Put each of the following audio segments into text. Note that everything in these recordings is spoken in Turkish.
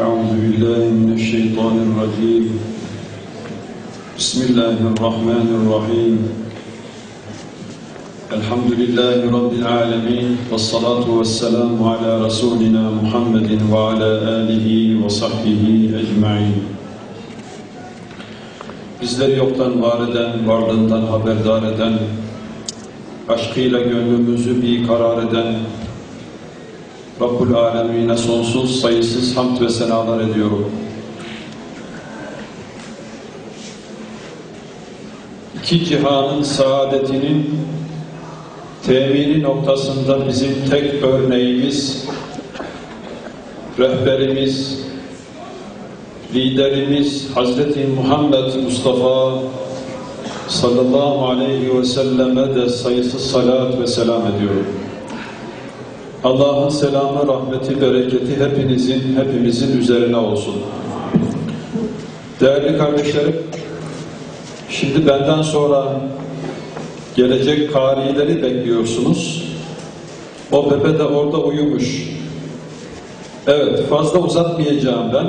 أعوذ بالله من الشيطان الرجيم بسم الله الرحمن الرحيم الحمد لله رب العالمين والصلاة والسلام على رسولنا محمد وعلى آله وصحبه أجمعين Bizleri yoktan var eden, varlığından haberdar eden, aşkıyla gönlümüzü bir karar eden, Rabbul Alemine sonsuz sayısız hamd ve senalar ediyorum. İki cihanın saadetinin temini noktasında bizim tek örneğimiz, rehberimiz, liderimiz Hazreti Muhammed Mustafa sallallahu aleyhi ve selleme de sayısız salat ve selam ediyorum. Allah'ın selamı, rahmeti, bereketi hepinizin, hepimizin üzerine olsun. Değerli kardeşlerim, şimdi benden sonra gelecek karileri bekliyorsunuz. O bebe de orada uyumuş. Evet, fazla uzatmayacağım ben.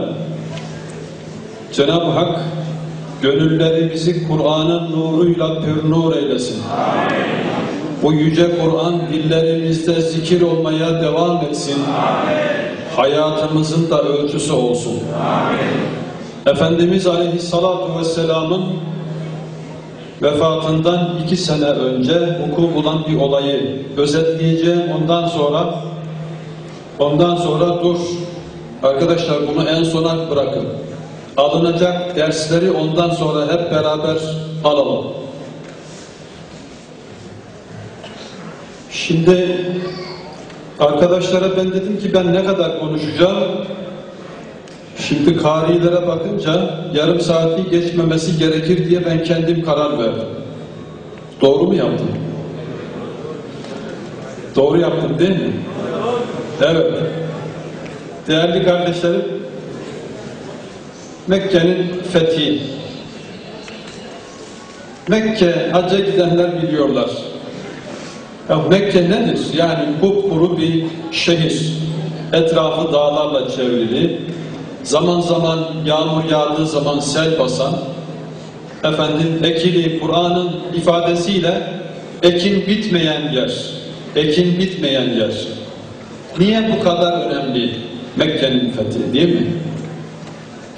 Cenab-ı Hak gönüllerimizi Kur'an'ın nuruyla pür nur eylesin. Amin. Bu yüce Kur'an dillerimizde zikir olmaya devam etsin. Amin. Hayatımızın da ölçüsü olsun. Amin. Efendimiz Aleyhisselatü Vesselam'ın vefatından iki sene önce vuku bulan bir olayı özetleyeceğim. Ondan sonra ondan sonra dur. Arkadaşlar bunu en sona bırakın. Alınacak dersleri ondan sonra hep beraber alalım. Şimdi arkadaşlara ben dedim ki ben ne kadar konuşacağım? Şimdi karilere bakınca yarım saati geçmemesi gerekir diye ben kendim karar verdim. Doğru mu yaptım? Doğru yaptım değil mi? Evet. Değerli kardeşlerim, Mekke'nin fethi. Mekke hacca gidenler biliyorlar. Ya Mekke nedir? Yani kupkuru bir şehir. Etrafı dağlarla çevrili. Zaman zaman yağmur yağdığı zaman sel basan. Efendim ekili Kur'an'ın ifadesiyle ekin bitmeyen yer. Ekin bitmeyen yer. Niye bu kadar önemli Mekke'nin fethi değil mi?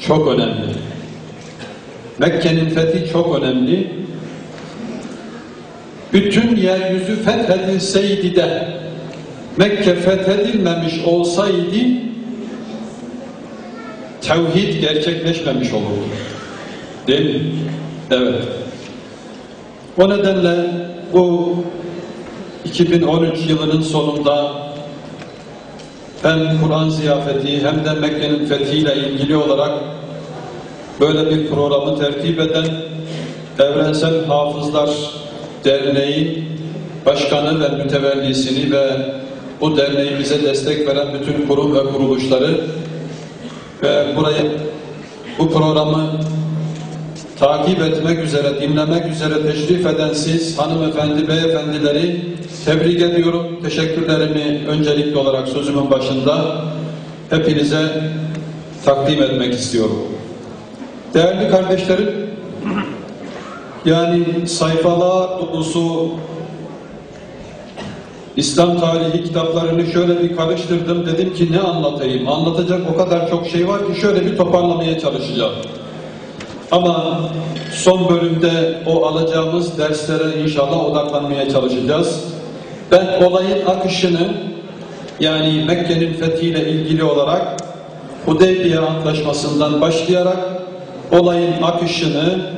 Çok önemli. Mekke'nin fethi çok önemli bütün yeryüzü fethedilseydi de Mekke fethedilmemiş olsaydı tevhid gerçekleşmemiş olurdu. Değil mi? Evet. O nedenle bu 2013 yılının sonunda hem Kur'an ziyafeti hem de Mekke'nin fethiyle ilgili olarak böyle bir programı tertip eden Evrensel Hafızlar Derneği başkanı ve mütevellisini ve bu derneği bize destek veren bütün kurum ve kuruluşları ve burayı bu programı takip etmek üzere, dinlemek üzere teşrif eden siz hanımefendi, beyefendileri tebrik ediyorum. Teşekkürlerimi öncelikli olarak sözümün başında hepinize takdim etmek istiyorum. Değerli kardeşlerim, yani sayfalar dolusu İslam tarihi kitaplarını şöyle bir karıştırdım. Dedim ki ne anlatayım? Anlatacak o kadar çok şey var ki şöyle bir toparlamaya çalışacağım. Ama son bölümde o alacağımız derslere inşallah odaklanmaya çalışacağız. Ben olayın akışını yani Mekke'nin fethiyle ilgili olarak Hudeybiye Antlaşması'ndan başlayarak olayın akışını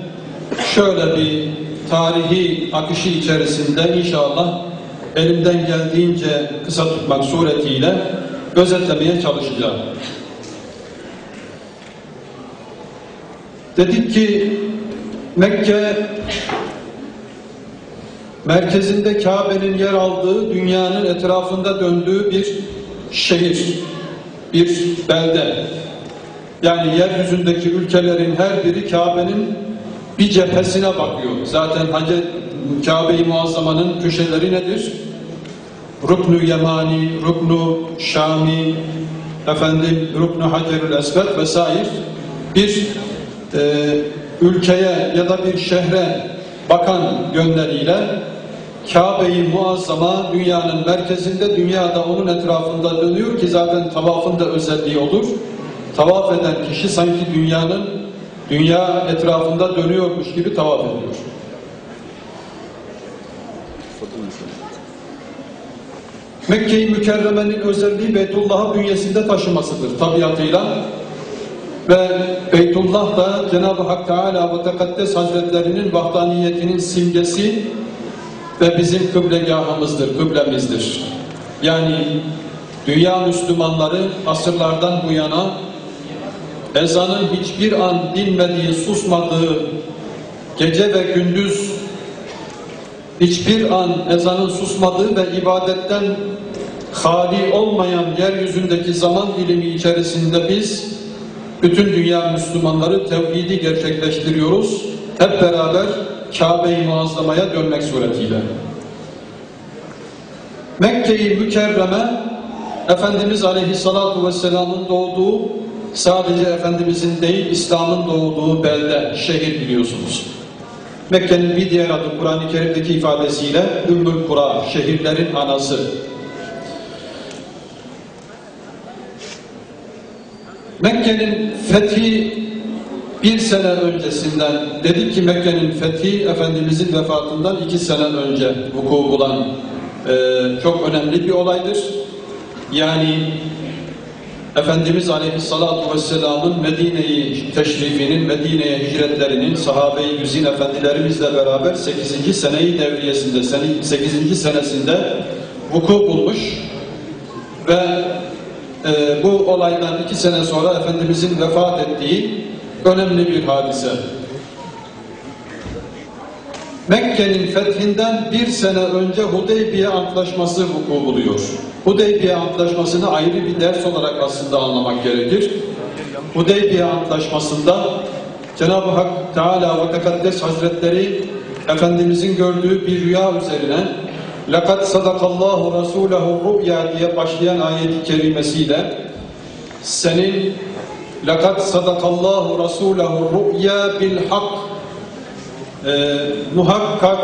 şöyle bir tarihi akışı içerisinde inşallah elimden geldiğince kısa tutmak suretiyle özetlemeye çalışacağım. Dedik ki Mekke merkezinde Kabe'nin yer aldığı, dünyanın etrafında döndüğü bir şehir, bir belde. Yani yeryüzündeki ülkelerin her biri Kabe'nin bir cephesine bakıyor. Zaten Hacı Kabe-i Muazzama'nın köşeleri nedir? Ruknu Yemani, Ruknu Şami, efendim Ruknu Hacerül Esved vesaire bir e, ülkeye ya da bir şehre bakan gönleriyle Kabe-i Muazzama dünyanın merkezinde, dünyada onun etrafında dönüyor ki zaten tavafın da özelliği olur. Tavaf eden kişi sanki dünyanın dünya etrafında dönüyormuş gibi tavaf ediyor. Mekke-i Mükerreme'nin özelliği Beytullah'ı bünyesinde taşımasıdır tabiatıyla. Ve Beytullah da Cenab-ı Hak Teala ve Tekaddes Hazretlerinin vahdaniyetinin simgesi ve bizim kıblegahımızdır, kıblemizdir. Yani dünya Müslümanları asırlardan bu yana ezanın hiçbir an dinmediği, susmadığı gece ve gündüz hiçbir an ezanın susmadığı ve ibadetten hali olmayan yeryüzündeki zaman dilimi içerisinde biz bütün dünya Müslümanları tevhidi gerçekleştiriyoruz. Hep beraber Kabe-i Muazzama'ya dönmek suretiyle. Mekke-i Mükerreme Efendimiz Aleyhissalatu Vesselam'ın doğduğu sadece Efendimizin değil İslam'ın doğduğu belde, şehir biliyorsunuz. Mekke'nin bir diğer adı Kur'an-ı Kerim'deki ifadesiyle Ümmül Kura, şehirlerin anası. Mekke'nin fethi bir sene öncesinden dedik ki Mekke'nin fethi Efendimizin vefatından iki sene önce vuku bulan e, çok önemli bir olaydır. Yani Efendimiz Aleyhisselatü Vesselam'ın Medine'yi teşrifinin, Medine'ye hicretlerinin sahabe-i güzin efendilerimizle beraber 8. seneyi devriyesinde, 8. senesinde vuku bulmuş ve e, bu olaydan iki sene sonra Efendimizin vefat ettiği önemli bir hadise. Mekke'nin fethinden bir sene önce Hudeybiye Antlaşması vuku buluyor. Hudeybiye Antlaşması'nı ayrı bir ders olarak aslında anlamak gerekir. Hudeybiye Antlaşması'nda Cenab-ı Hak Teala ve Tekaddes Hazretleri Efendimizin gördüğü bir rüya üzerine لَقَدْ صَدَقَ اللّٰهُ رَسُولَهُ رُؤْيَا diye başlayan ayeti kerimesiyle senin لَقَدْ صَدَقَ اللّٰهُ رَسُولَهُ رُؤْيَا بِالْحَقِّ ee, muhakkak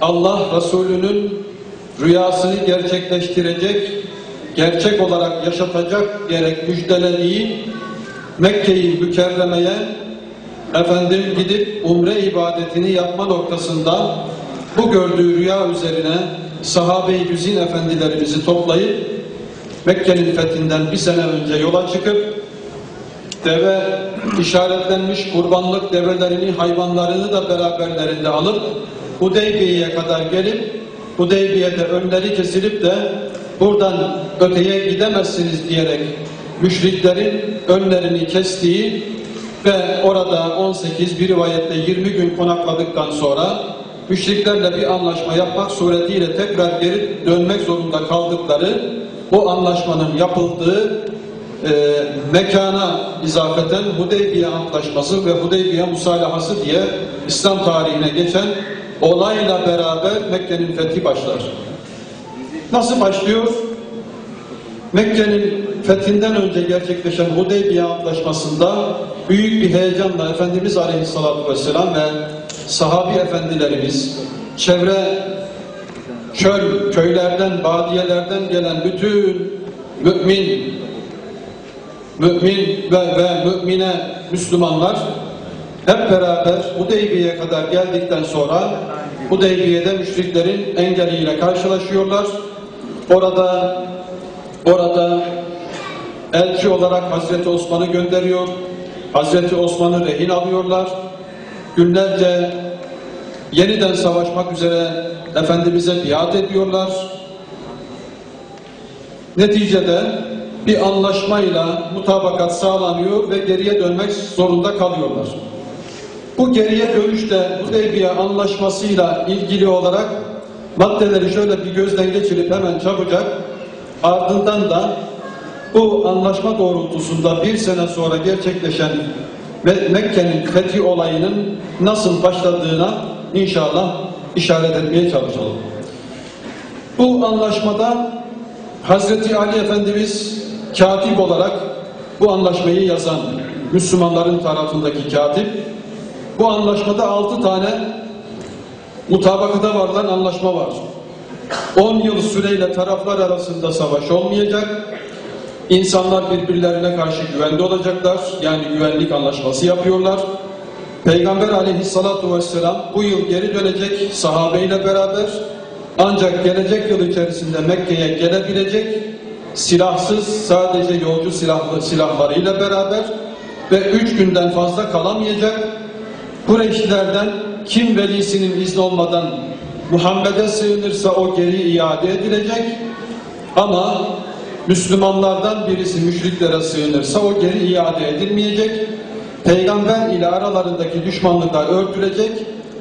Allah Resulü'nün rüyasını gerçekleştirecek, gerçek olarak yaşatacak diyerek müjdelediği Mekke'yi mükerremeye efendim gidip umre ibadetini yapma noktasında bu gördüğü rüya üzerine sahabe-i güzin efendilerimizi toplayıp Mekke'nin fethinden bir sene önce yola çıkıp deve işaretlenmiş kurbanlık develerini, hayvanlarını da beraberlerinde alıp Hudeybiye'ye kadar gelip Hudeybiye'de önleri kesilip de buradan öteye gidemezsiniz diyerek müşriklerin önlerini kestiği ve orada 18 bir rivayette 20 gün konakladıktan sonra müşriklerle bir anlaşma yapmak suretiyle tekrar geri dönmek zorunda kaldıkları o anlaşmanın yapıldığı e, mekana izafeten Hudeybiye Antlaşması ve Hudeybiye Musalahası diye İslam tarihine geçen olayla beraber Mekke'nin fethi başlar. Nasıl başlıyor? Mekke'nin fethinden önce gerçekleşen Hudeybiye Antlaşması'nda büyük bir heyecanla Efendimiz Aleyhisselatü Vesselam ve sahabi efendilerimiz çevre çöl, köylerden, badiyelerden gelen bütün mümin mümin ve, ve mümine Müslümanlar hep beraber Hudeybiye'ye kadar geldikten sonra Hudeybiye'de müşriklerin engeliyle karşılaşıyorlar. Orada orada elçi olarak Hazreti Osman'ı gönderiyor. Hazreti Osman'ı rehin alıyorlar. Günlerce yeniden savaşmak üzere Efendimiz'e biat ediyorlar. Neticede bir anlaşmayla mutabakat sağlanıyor ve geriye dönmek zorunda kalıyorlar. Bu geriye dönüşte Hudeybiye anlaşmasıyla ilgili olarak maddeleri şöyle bir gözden geçirip hemen çabucak ardından da bu anlaşma doğrultusunda bir sene sonra gerçekleşen Mekke'nin fethi olayının nasıl başladığına inşallah işaret etmeye çalışalım. Bu anlaşmada Hazreti Ali Efendimiz katip olarak bu anlaşmayı yazan Müslümanların tarafındaki katip bu anlaşmada altı tane mutabakata varılan anlaşma var. 10 yıl süreyle taraflar arasında savaş olmayacak. İnsanlar birbirlerine karşı güvende olacaklar. Yani güvenlik anlaşması yapıyorlar. Peygamber aleyhissalatu vesselam bu yıl geri dönecek sahabeyle beraber ancak gelecek yıl içerisinde Mekke'ye gelebilecek silahsız sadece yolcu silahlı silahlarıyla beraber ve üç günden fazla kalamayacak Kureyşlilerden kim velisinin izni olmadan Muhammed'e sığınırsa o geri iade edilecek ama Müslümanlardan birisi müşriklere sığınırsa o geri iade edilmeyecek. Peygamber ile aralarındaki düşmanlıklar örtülecek,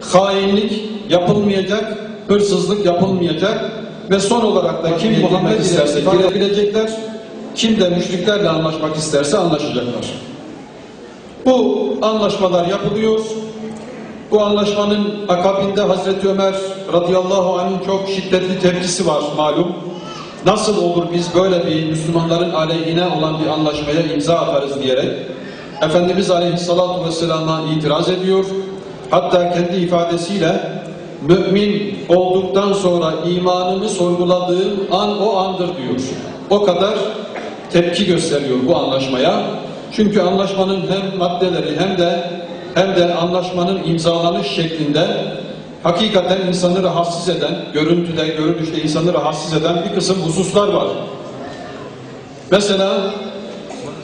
hainlik yapılmayacak, hırsızlık yapılmayacak ve son olarak da kim Muhammed isterse girebilecekler, kim de müşriklerle anlaşmak isterse anlaşacaklar. Bu anlaşmalar yapılıyor. Bu anlaşmanın akabinde Hazreti Ömer radıyallahu anh'ın çok şiddetli tepkisi var malum. Nasıl olur biz böyle bir Müslümanların aleyhine olan bir anlaşmaya imza atarız diyerek Efendimiz aleyhissalatu vesselam'a itiraz ediyor. Hatta kendi ifadesiyle mümin olduktan sonra imanımı sorguladığım an o andır diyor. O kadar tepki gösteriyor bu anlaşmaya. Çünkü anlaşmanın hem maddeleri hem de hem de anlaşmanın imzalanış şeklinde hakikaten insanı rahatsız eden, görüntüde, görünüşte insanı rahatsız eden bir kısım hususlar var. Mesela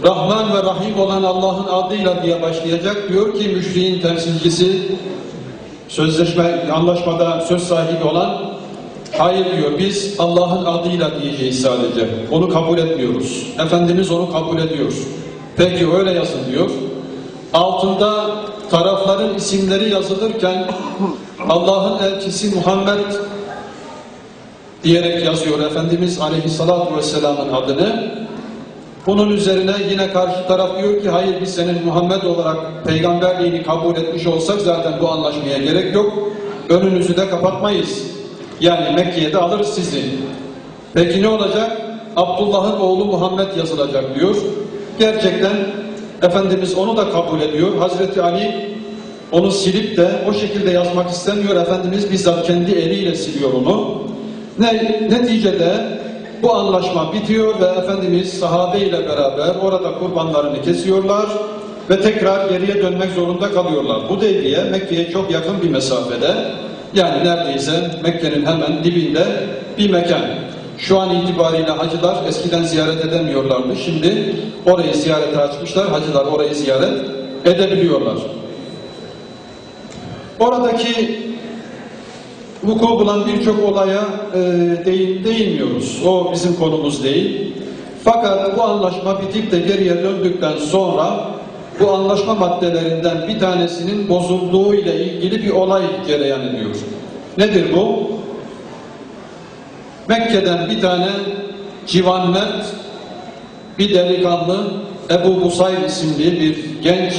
Rahman ve Rahim olan Allah'ın adıyla diye başlayacak. Diyor ki müşriğin temsilcisi sözleşme, anlaşmada söz sahibi olan hayır diyor biz Allah'ın adıyla diyeceğiz sadece. Onu kabul etmiyoruz. Efendimiz onu kabul ediyor. Peki öyle yazın diyor. Altında tarafların isimleri yazılırken Allah'ın elçisi Muhammed diyerek yazıyor Efendimiz Aleyhisselatü Vesselam'ın adını. Bunun üzerine yine karşı taraf diyor ki hayır biz senin Muhammed olarak peygamberliğini kabul etmiş olsak zaten bu anlaşmaya gerek yok. Önünüzü de kapatmayız. Yani Mekke'ye de alırız sizi. Peki ne olacak? Abdullah'ın oğlu Muhammed yazılacak diyor. Gerçekten Efendimiz onu da kabul ediyor. Hazreti Ali onu silip de o şekilde yazmak istemiyor. Efendimiz bizzat kendi eliyle siliyor onu. Ne, neticede bu anlaşma bitiyor ve Efendimiz sahabe beraber orada kurbanlarını kesiyorlar ve tekrar geriye dönmek zorunda kalıyorlar. Bu devriye Mekke'ye çok yakın bir mesafede yani neredeyse Mekke'nin hemen dibinde bir mekan. Şu an itibariyle hacılar eskiden ziyaret edemiyorlardı. Şimdi orayı ziyarete açmışlar. Hacılar orayı ziyaret edebiliyorlar. Oradaki vuku bulan birçok olaya e, değin, değinmiyoruz. O bizim konumuz değil. Fakat bu anlaşma bitip de geriye döndükten sonra bu anlaşma maddelerinden bir tanesinin bozulduğu ile ilgili bir olay cereyan ediyor. Nedir bu? Mekke'den bir tane civan mert, bir delikanlı Ebu Busayr isimli bir genç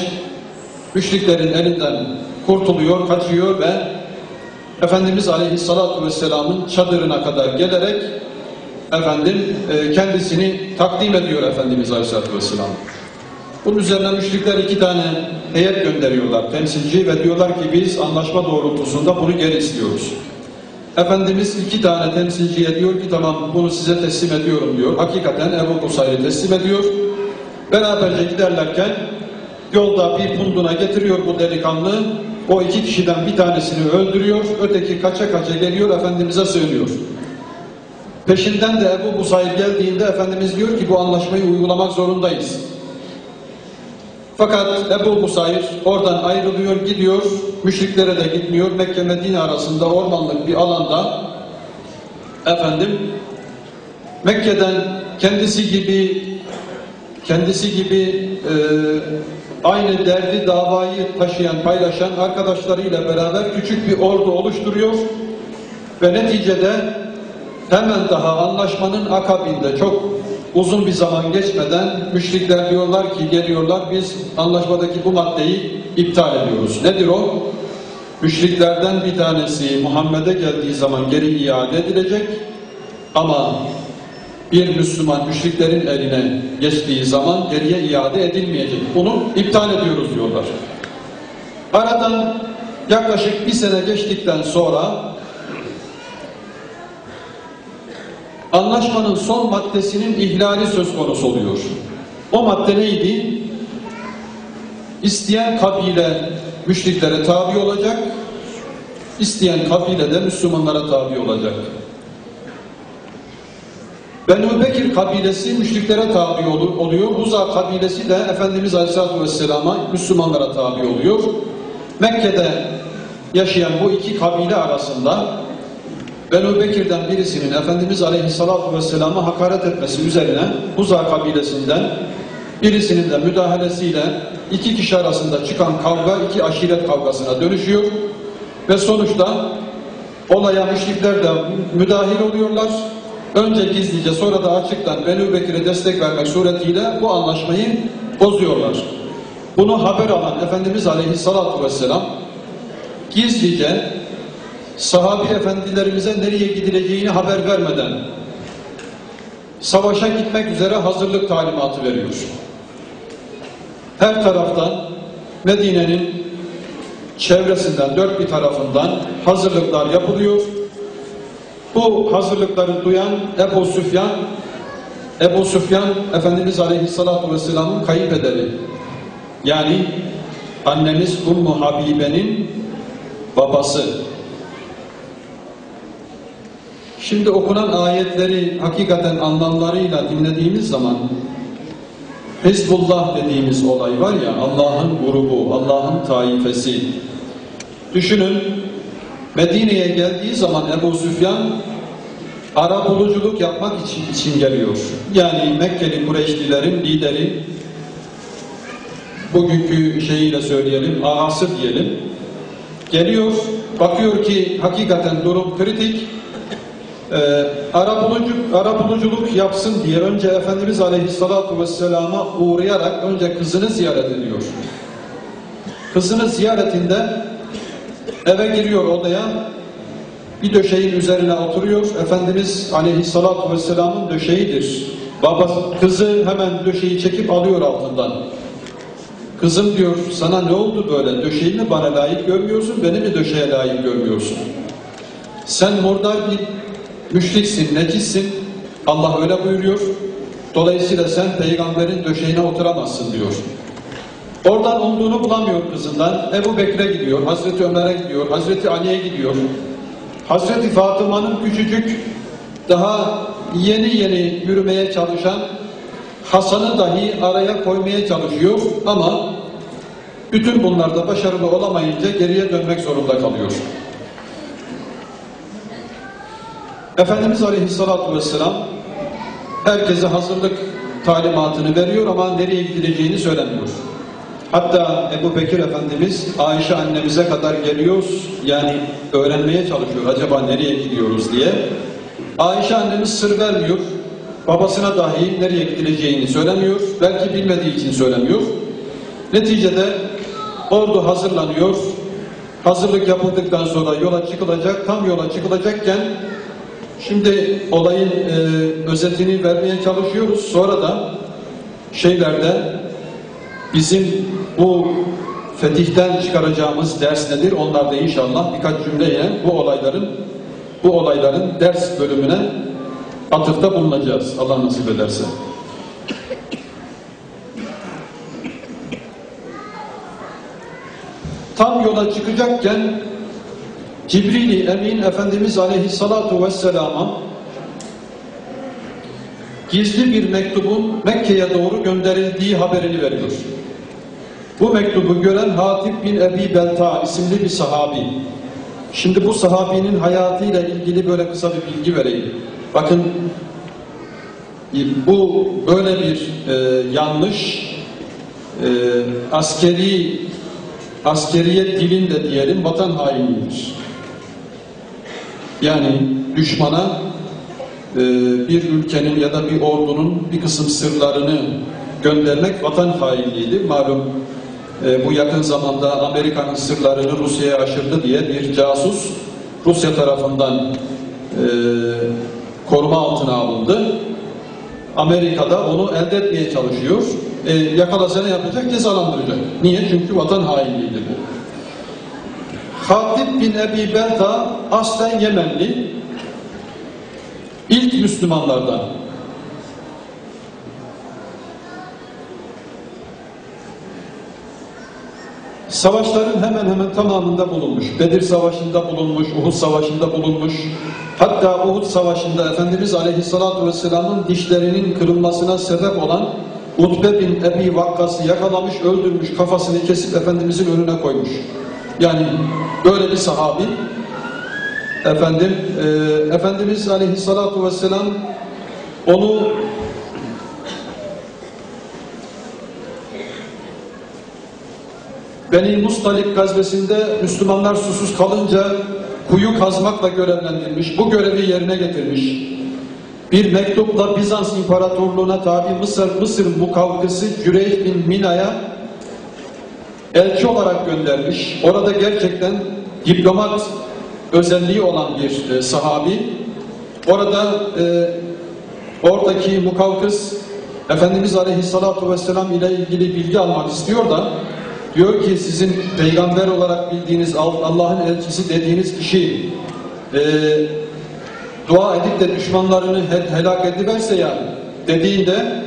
müşriklerin elinden kurtuluyor, kaçıyor ve Efendimiz Aleyhisselatü Vesselam'ın çadırına kadar gelerek efendim e, kendisini takdim ediyor Efendimiz Aleyhisselatü Vesselam. Bunun üzerine müşrikler iki tane heyet gönderiyorlar temsilci ve diyorlar ki biz anlaşma doğrultusunda bunu geri istiyoruz. Efendimiz iki tane temsilciye diyor ki tamam bunu size teslim ediyorum diyor. Hakikaten Ebu Kusayr'ı teslim ediyor. Beraberce giderlerken yolda bir punduna getiriyor bu delikanlı. O iki kişiden bir tanesini öldürüyor. Öteki kaça kaça geliyor Efendimiz'e sığınıyor. Peşinden de Ebu Busayr geldiğinde Efendimiz diyor ki bu anlaşmayı uygulamak zorundayız. Fakat Ebu Musayir oradan ayrılıyor, gidiyor, müşriklere de gitmiyor. Mekke Medine arasında ormanlık bir alanda efendim Mekke'den kendisi gibi kendisi gibi e, aynı derdi davayı taşıyan, paylaşan arkadaşlarıyla beraber küçük bir ordu oluşturuyor ve neticede hemen daha anlaşmanın akabinde çok uzun bir zaman geçmeden müşrikler diyorlar ki geliyorlar biz anlaşmadaki bu maddeyi iptal ediyoruz. Nedir o? Müşriklerden bir tanesi Muhammed'e geldiği zaman geri iade edilecek ama bir Müslüman müşriklerin eline geçtiği zaman geriye iade edilmeyecek. Bunu iptal ediyoruz diyorlar. Aradan yaklaşık bir sene geçtikten sonra anlaşmanın son maddesinin ihlali söz konusu oluyor. O madde neydi? İsteyen kabile müşriklere tabi olacak, isteyen kabile de Müslümanlara tabi olacak. Benu Bekir kabilesi müşriklere tabi oluyor. Huza kabilesi de Efendimiz Aleyhisselatü Vesselam'a Müslümanlara tabi oluyor. Mekke'de yaşayan bu iki kabile arasında Benu Bekir'den birisinin Efendimiz Aleyhisselatü Vesselam'a hakaret etmesi üzerine Huza kabilesinden birisinin de müdahalesiyle iki kişi arasında çıkan kavga iki aşiret kavgasına dönüşüyor ve sonuçta olaya müşrikler de müdahil oluyorlar. Önce gizlice sonra da açıktan Benu Bekir'e destek vermek suretiyle bu anlaşmayı bozuyorlar. Bunu haber alan Efendimiz Aleyhisselatü Vesselam gizlice sahabi efendilerimize nereye gidileceğini haber vermeden savaşa gitmek üzere hazırlık talimatı veriyor. Her taraftan Medine'nin çevresinden, dört bir tarafından hazırlıklar yapılıyor. Bu hazırlıkları duyan Ebu Süfyan, Ebu Süfyan Efendimiz Aleyhisselatü Vesselam'ın kayınpederi. Yani annemiz Ummu Habibe'nin babası. Şimdi okunan ayetleri hakikaten anlamlarıyla dinlediğimiz zaman Hizbullah dediğimiz olay var ya Allah'ın grubu, Allah'ın taifesi. Düşünün Medine'ye geldiği zaman Ebu Süfyan ara buluculuk yapmak için, için geliyor. Yani Mekkeli Kureyşlilerin lideri bugünkü şeyiyle söyleyelim, ağası diyelim. Geliyor, bakıyor ki hakikaten durum kritik. Ee, ara, buluculuk yapsın diye önce Efendimiz Aleyhisselatü Vesselam'a uğrayarak önce kızını ziyaret ediyor. Kızını ziyaretinde eve giriyor odaya, bir döşeğin üzerine oturuyor. Efendimiz Aleyhisselatü Vesselam'ın döşeğidir. Baba, kızı hemen döşeği çekip alıyor altından. Kızım diyor sana ne oldu böyle? Döşeğini bana layık görmüyorsun, beni mi döşeğe layık görmüyorsun? Sen murdar bir müşriksin, necissin. Allah öyle buyuruyor. Dolayısıyla sen peygamberin döşeğine oturamazsın diyor. Oradan olduğunu bulamıyor kızından. Ebu Bekir'e gidiyor, Hazreti Ömer'e gidiyor, Hazreti Ali'ye gidiyor. Hazreti Fatıma'nın küçücük, daha yeni yeni yürümeye çalışan Hasan'ı dahi araya koymaya çalışıyor ama bütün bunlarda başarılı olamayınca geriye dönmek zorunda kalıyor. Efendimiz Aleyhisselatü Vesselam herkese hazırlık talimatını veriyor ama nereye gidileceğini söylemiyor. Hatta Ebu Bekir Efendimiz Ayşe annemize kadar geliyoruz yani öğrenmeye çalışıyor acaba nereye gidiyoruz diye. Ayşe annemiz sır vermiyor. Babasına dahi nereye gidileceğini söylemiyor. Belki bilmediği için söylemiyor. Neticede ordu hazırlanıyor. Hazırlık yapıldıktan sonra yola çıkılacak. Tam yola çıkılacakken şimdi olayın e, özetini vermeye çalışıyoruz. Sonra da şeylerde bizim bu fetihten çıkaracağımız ders nedir? Onlar da inşallah birkaç cümleyle bu olayların bu olayların ders bölümüne atıfta bulunacağız. Allah nasip ederse. Tam yola çıkacakken Cibril-i Emin Efendimiz Aleyhissalatu Vesselam'a gizli bir mektubun Mekke'ye doğru gönderildiği haberini veriyor. Bu mektubu gören Hatip bin Ebi Belta isimli bir sahabi. Şimdi bu sahabinin hayatıyla ilgili böyle kısa bir bilgi vereyim. Bakın bu böyle bir e, yanlış e, askeri askeriye dilinde diyelim vatan hainliğidir. Yani düşmana e, bir ülkenin ya da bir ordunun bir kısım sırlarını göndermek vatan hainliğidir. Malum e, bu yakın zamanda Amerika'nın sırlarını Rusya'ya aşırdı diye bir casus Rusya tarafından e, koruma altına alındı. Amerika'da onu elde etmeye çalışıyor. E, yakalasa ne yapacak? Cezalandıracak. Niye? Çünkü vatan hainliğidir bu. Hatib bin Ebi Belta aslen Yemenli. İlk Müslümanlardan. Savaşların hemen hemen tamamında bulunmuş. Bedir Savaşı'nda bulunmuş, Uhud Savaşı'nda bulunmuş. Hatta Uhud Savaşı'nda Efendimiz Aleyhisselatü Vesselam'ın dişlerinin kırılmasına sebep olan Utbe bin Ebi Vakkas'ı yakalamış, öldürmüş, kafasını kesip Efendimizin önüne koymuş. Yani böyle bir sahabi efendim e, Efendimiz Aleyhisselatü Vesselam onu Beni Mustalip gazvesinde Müslümanlar susuz kalınca kuyu kazmakla görevlendirilmiş. Bu görevi yerine getirmiş. Bir mektupla Bizans İmparatorluğu'na tabi Mısır, Mısır mukavkısı Cüreyh bin Mina'ya elçi olarak göndermiş. Orada gerçekten diplomat özelliği olan bir e, sahabi. Orada e, oradaki mukavkıs Efendimiz Aleyhisselatü Vesselam ile ilgili bilgi almak istiyor da diyor ki sizin peygamber olarak bildiğiniz Allah'ın elçisi dediğiniz kişi e, dua edip de düşmanlarını helak ediverse yani dediğinde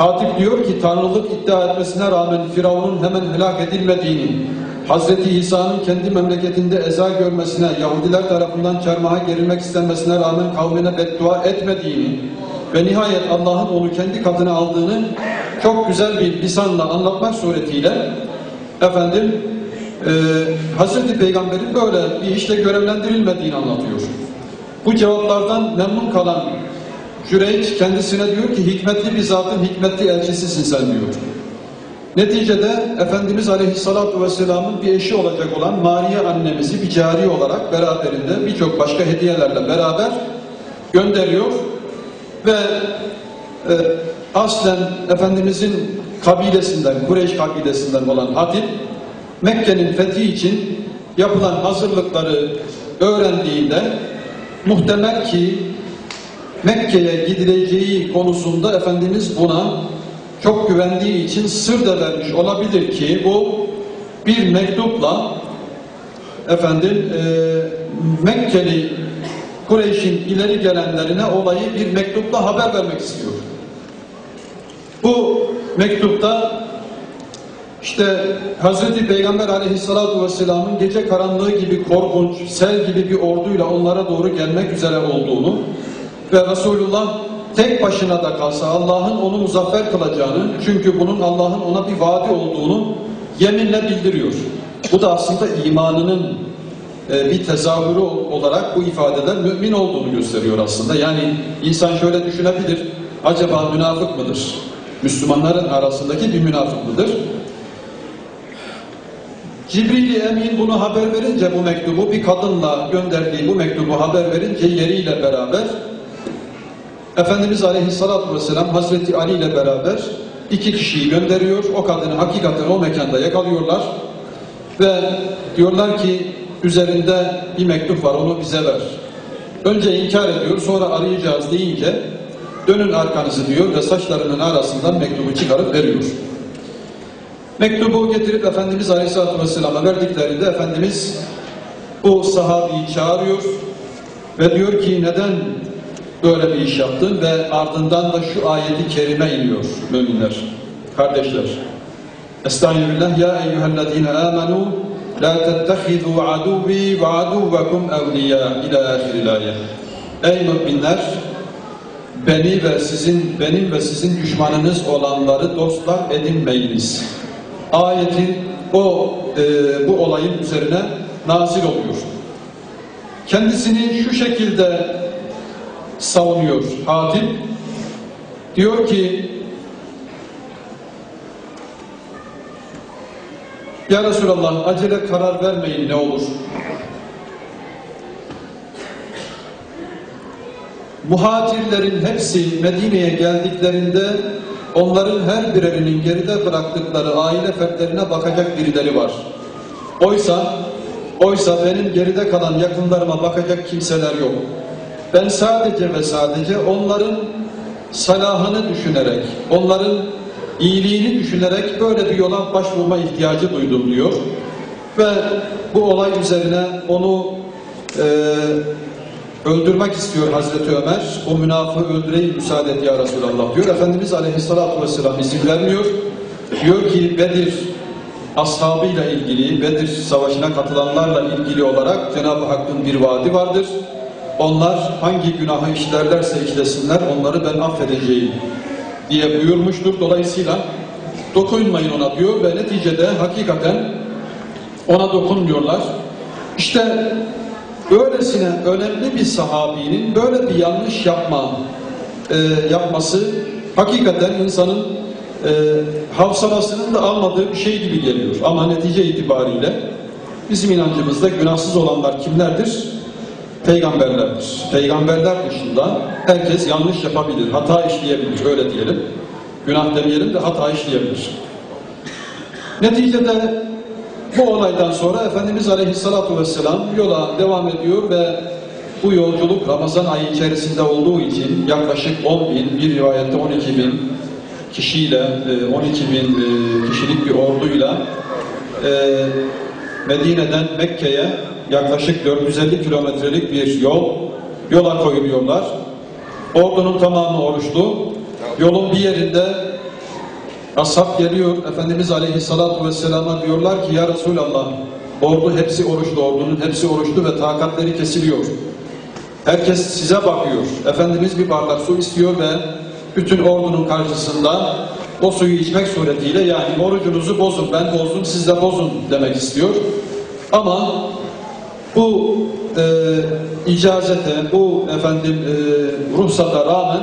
Hatip diyor ki Tanrılık iddia etmesine rağmen Firavun'un hemen helak edilmediğini, Hazreti İsa'nın kendi memleketinde eza görmesine, Yahudiler tarafından çarmıha gerilmek istenmesine rağmen kavmine beddua etmediğini ve nihayet Allah'ın onu kendi katına aldığını çok güzel bir lisanla anlatmak suretiyle efendim e, Hazreti Peygamber'in böyle bir işte görevlendirilmediğini anlatıyor. Bu cevaplardan memnun kalan Cüreyç kendisine diyor ki hikmetli bir zatın hikmetli elçisisin sen diyor. Neticede Efendimiz Aleyhisselatü Vesselam'ın bir eşi olacak olan Mariye annemizi bir cari olarak beraberinde birçok başka hediyelerle beraber gönderiyor ve e, aslen Efendimizin kabilesinden, Kureyş kabilesinden olan Hatip Mekke'nin fethi için yapılan hazırlıkları öğrendiğinde muhtemel ki Mekke'ye gidileceği konusunda Efendimiz buna çok güvendiği için sır da vermiş olabilir ki bu bir mektupla efendim e, Mekkeli Kureyş'in ileri gelenlerine olayı bir mektupla haber vermek istiyor. Bu mektupta işte Hazreti Peygamber aleyhissalatu vesselamın gece karanlığı gibi korkunç, sel gibi bir orduyla onlara doğru gelmek üzere olduğunu ve Resulullah tek başına da kalsa Allah'ın onu muzaffer kılacağını çünkü bunun Allah'ın ona bir vaadi olduğunu yeminle bildiriyor. Bu da aslında imanının e, bir tezahürü olarak bu ifadeler mümin olduğunu gösteriyor aslında. Yani insan şöyle düşünebilir. Acaba münafık mıdır? Müslümanların arasındaki bir münafık mıdır? Cibril-i Emin bunu haber verince bu mektubu bir kadınla gönderdiği bu mektubu haber verince yeriyle beraber Efendimiz Aleyhisselatü Vesselam Hazreti Ali ile beraber iki kişiyi gönderiyor. O kadını hakikaten o mekanda yakalıyorlar ve diyorlar ki üzerinde bir mektup var onu bize ver. Önce inkar ediyor sonra arayacağız deyince dönün arkanızı diyor ve saçlarının arasından mektubu çıkarıp veriyor. Mektubu getirip Efendimiz Aleyhisselatü Vesselam'a verdiklerinde Efendimiz bu sahabeyi çağırıyor ve diyor ki neden böyle bir iş yaptın ve ardından da şu ayeti kerime iniyor müminler, kardeşler. Estağfirullah ya eyyühellezine amenu la tettehizu aduvi ve aduvekum evliya ila ahiril ayet. Ey müminler beni ve sizin benim ve sizin düşmanınız olanları dostlar edinmeyiniz. Ayetin o e, bu olayın üzerine nazil oluyor. Kendisini şu şekilde savunuyor Hatip. Diyor ki Ya Resulallah acele karar vermeyin ne olur. Muhacirlerin hepsi Medine'ye geldiklerinde onların her birerinin geride bıraktıkları aile fertlerine bakacak birileri var. Oysa oysa benim geride kalan yakınlarıma bakacak kimseler yok. Ben sadece ve sadece onların salahını düşünerek, onların iyiliğini düşünerek böyle bir yola başvurma ihtiyacı duydum diyor. Ve bu olay üzerine onu e, öldürmek istiyor Hazreti Ömer. O münafığı öldüreyim müsaade et ya Resulallah diyor. Efendimiz Aleyhisselatü Vesselam izin vermiyor. Diyor ki Bedir ashabıyla ilgili, Bedir Savaşı'na katılanlarla ilgili olarak Cenab-ı Hakk'ın bir vaadi vardır. Onlar hangi günahı işlerlerse işlesinler onları ben affedeceğim diye buyurmuştur. Dolayısıyla dokunmayın ona diyor ve neticede hakikaten ona dokunmuyorlar. İşte böylesine önemli bir sahabinin böyle bir yanlış yapma e, yapması hakikaten insanın e, havsalasının da almadığı bir şey gibi geliyor. Ama netice itibariyle bizim inancımızda günahsız olanlar kimlerdir? Peygamberlerdir. Peygamberler dışında herkes yanlış yapabilir, hata işleyebilir, öyle diyelim. Günah demeyelim de hata işleyebilir. Neticede bu olaydan sonra Efendimiz Aleyhisselatü Vesselam yola devam ediyor ve bu yolculuk Ramazan ayı içerisinde olduğu için yaklaşık 10 bin, bir rivayette 12 bin kişiyle, 12 e, bin e, kişilik bir orduyla e, Medine'den Mekke'ye yaklaşık 450 kilometrelik bir yol yola koyuluyorlar. Ordunun tamamı oruçlu. Yolun bir yerinde ashab geliyor. Efendimiz Aleyhisselatü Vesselam'a diyorlar ki Ya Resulallah ordu hepsi oruçlu, ordunun hepsi oruçlu ve takatleri kesiliyor. Herkes size bakıyor. Efendimiz bir bardak su istiyor ve bütün ordunun karşısında o suyu içmek suretiyle yani orucunuzu bozun, ben bozdum siz de bozun demek istiyor. Ama bu e, icazete, bu efendim e, ruhsata rağmen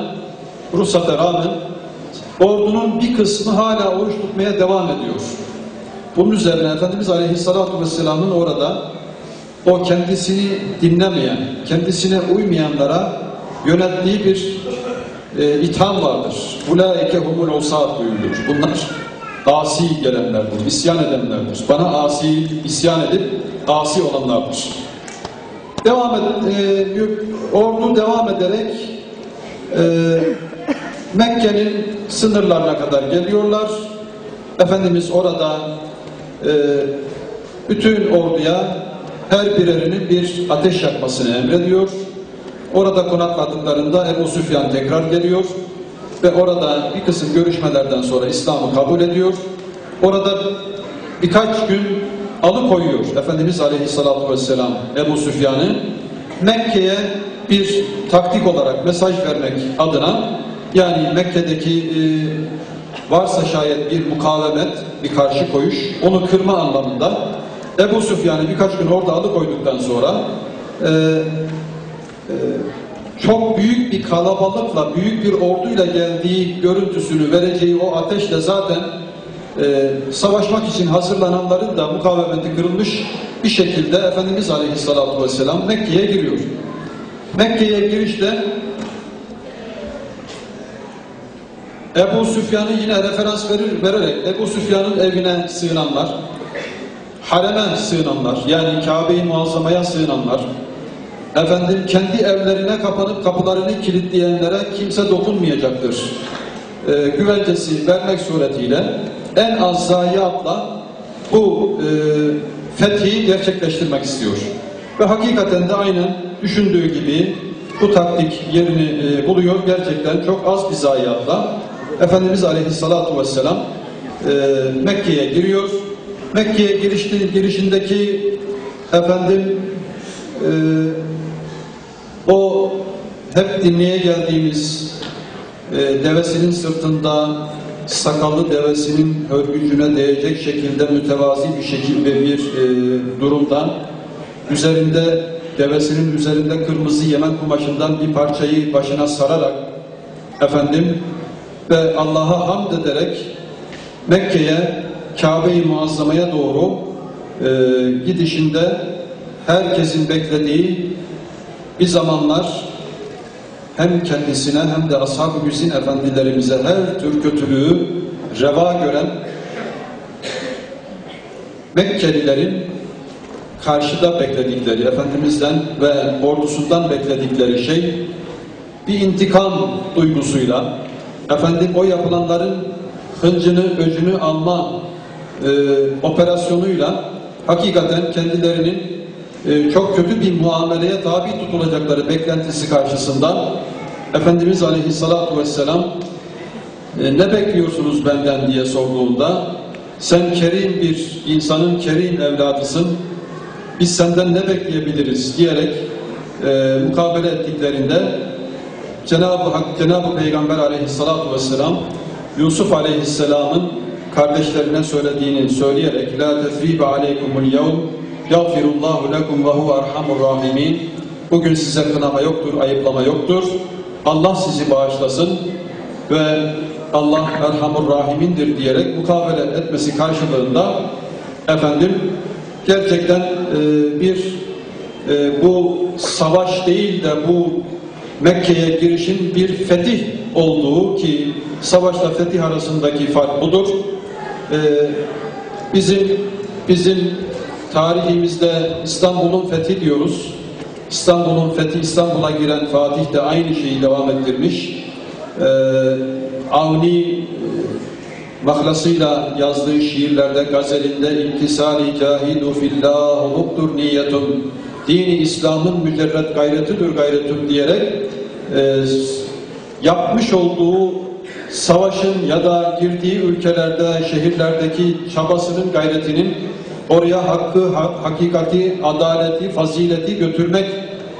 ruhsata rağmen ordunun bir kısmı hala oruç tutmaya devam ediyor. Bunun üzerine Efendimiz Aleyhisselatü Vesselam'ın orada o kendisini dinlemeyen, kendisine uymayanlara yönettiği bir e, itham vardır. Ulaike humul usat buyuruyor. Bunlar asi gelenlerdir, isyan edenlerdir. Bana asi, isyan edip asi olanlardır. Devam et, e, ordu devam ederek e, Mekke'nin sınırlarına kadar geliyorlar. Efendimiz orada e, bütün orduya her birerinin bir ateş yakmasını emrediyor. Orada konakladıklarında Ebu Süfyan tekrar geliyor ve orada bir kısım görüşmelerden sonra İslam'ı kabul ediyor. Orada birkaç gün alıkoyuyor. Efendimiz Aleyhisselatü Vesselam Ebu Süfyan'ı Mekke'ye bir taktik olarak mesaj vermek adına yani Mekke'deki e, varsa şayet bir mukavemet, bir karşı koyuş, onu kırma anlamında Ebu Süfyan'ı birkaç gün orada alıkoyduktan sonra e, e, çok büyük bir kalabalıkla, büyük bir orduyla geldiği görüntüsünü vereceği o ateşle zaten e, savaşmak için hazırlananların da mukavemeti kırılmış bir şekilde Efendimiz Aleyhisselatü Vesselam Mekke'ye giriyor. Mekke'ye girişte Ebu Süfyan'ı yine referans verir, vererek Ebu Süfyan'ın evine sığınanlar, hareme sığınanlar, yani Kabe-i Muazzama'ya sığınanlar, efendim kendi evlerine kapanıp kapılarını kilitleyenlere kimse dokunmayacaktır. E, güvencesi vermek suretiyle en az zayiatla bu e, fethi gerçekleştirmek istiyor. Ve hakikaten de aynen düşündüğü gibi bu taktik yerini e, buluyor. Gerçekten çok az bir zayiatla Efendimiz Aleyhisselatü Vesselam e, Mekke'ye giriyor. Mekke'ye girişti, girişindeki efendim e, o hep dinleye geldiğimiz e, devesinin sırtında sakallı devesinin örgücüne değecek şekilde mütevazi bir şekilde bir e, durumdan üzerinde devesinin üzerinde kırmızı yemen kumaşından bir parçayı başına sararak efendim ve Allah'a hamd ederek Mekke'ye Kabe-i Muazzama'ya doğru e, gidişinde herkesin beklediği bir zamanlar hem kendisine hem de ashab-ı güzin efendilerimize her tür kötülüğü reva gören Mekkelilerin karşıda bekledikleri, Efendimiz'den ve ordusundan bekledikleri şey bir intikam duygusuyla efendim o yapılanların hıncını, öcünü alma e, operasyonuyla hakikaten kendilerinin e, çok kötü bir muameleye tabi tutulacakları beklentisi karşısında Efendimiz Aleyhisselatü Vesselam e, ne bekliyorsunuz benden? diye sorduğunda sen kerim bir insanın kerim evladısın. Biz senden ne bekleyebiliriz? diyerek e, mukabele ettiklerinde Cenab-ı Hak, Cenab-ı Peygamber aleyhissalatu vesselam Yusuf aleyhisselamın kardeşlerine söylediğini söyleyerek La tesribe aleykumul yevm yagfirullahu lekum ve huve erhamur rahimin Bugün size kınama yoktur, ayıplama yoktur. Allah sizi bağışlasın ve Allah Erhamur Rahimindir diyerek mukabele etmesi karşılığında efendim gerçekten e, bir e, bu savaş değil de bu Mekke'ye girişin bir fetih olduğu ki savaşla fetih arasındaki fark budur. E, bizim bizim tarihimizde İstanbul'un fethi diyoruz. İstanbul'un fethi İstanbul'a giren Fatih de aynı şeyi devam ettirmiş. Ee, Avni e, mahlasıyla yazdığı şiirlerde, gazelinde intisali cahidu fillah oluktur niyetun dini İslam'ın mücerret gayretidir gayretüm diyerek e, yapmış olduğu savaşın ya da girdiği ülkelerde, şehirlerdeki çabasının gayretinin oraya hakkı, hakikati, adaleti, fazileti götürmek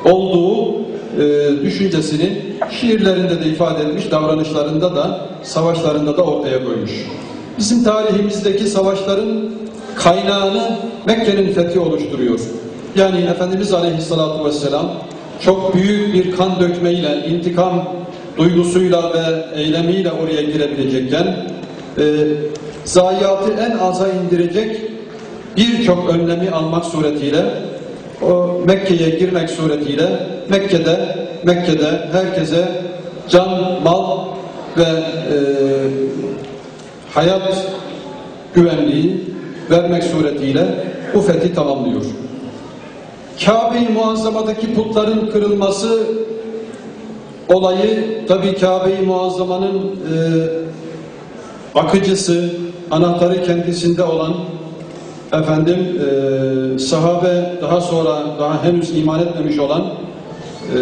olduğu e, düşüncesinin şiirlerinde de ifade etmiş, davranışlarında da, savaşlarında da ortaya koymuş. Bizim tarihimizdeki savaşların kaynağını Mekke'nin fethi oluşturuyor. Yani Efendimiz Aleyhisselatü Vesselam çok büyük bir kan dökmeyle, intikam duygusuyla ve eylemiyle oraya girebilecekken e, zayiatı en aza indirecek birçok önlemi almak suretiyle o Mekke'ye girmek suretiyle Mekke'de Mekke'de herkese can, mal ve e, hayat güvenliği vermek suretiyle bu fethi tamamlıyor. Kabe-i Muazzama'daki putların kırılması olayı tabi Kabe-i Muazzama'nın e, akıcısı, anahtarı kendisinde olan efendim e, sahabe daha sonra daha henüz iman etmemiş olan e,